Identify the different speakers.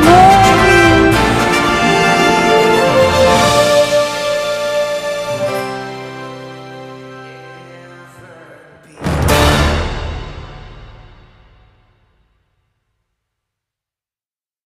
Speaker 1: more.